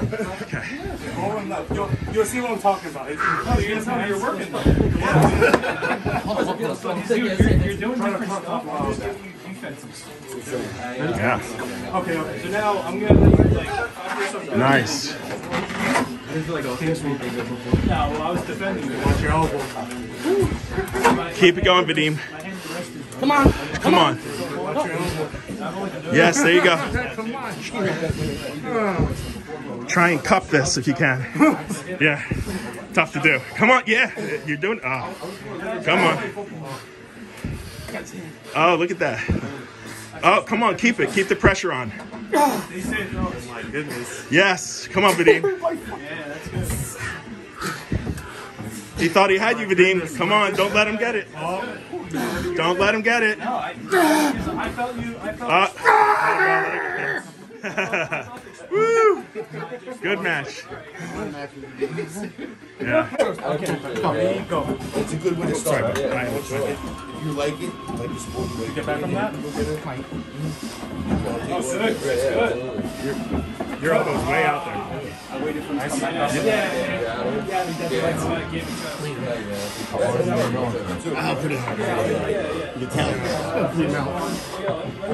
Rolling up. You'll, you'll see what I'm talking about. It's, oh, you're gonna tell me you're working. You're doing different stuff. I'm just giving you defenses. Yeah. Okay, okay. So now I'm gonna like I'll do something. Nice. No, well, I was defending you. Watch your elbow. Keep it going, Vadim. Come on. Come on. Yes, there you go. Try and cup this if you can. Yeah. Tough to do. Come on. Yeah. You're doing Oh. Come on. Oh, look at that. Oh, come on. Keep it. Keep the pressure on. They said no. Oh my goodness. Yes. Come on, Vadim. Yeah, that's good. He thought he had you, Vadim. Come on. Don't let him get it. Don't let him get it. No, I, I felt you. I felt. Uh, Woo! Good match. Yeah. Okay. Go. It's a good way to start. Sorry, Yeah. I- If you like it, like the sport, you like Get back from that. Oh, good. Good. Your elbow's way out there. I waited for him to come back up. Yeah, yeah, yeah. Yeah, he definitely likes to give it to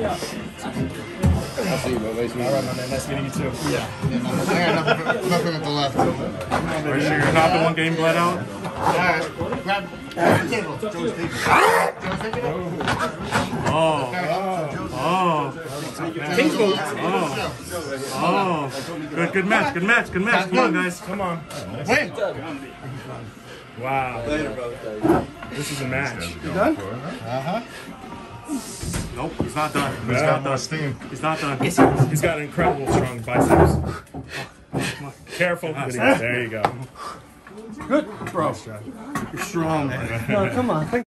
us. I'll see you, man. Nice meeting you. All right, my man. Nice meeting you too. Yeah. I got nothing, nothing at the left. Are you sure you're not the one getting bled out? Alright, grab, grab the table. Joe's table. Joe's table. Oh. Oh. Oh. Oh. Good, good match. Good match. Good match. Come on, guys. Come on. Win. Wow. Later, brother. This is a match. You done? Uh-huh. Nope, he's not done. He's He's not got more done. steam. He's not done. He's got incredible strong biceps. Careful. There you go. Good, bro. You're strong. No, come on.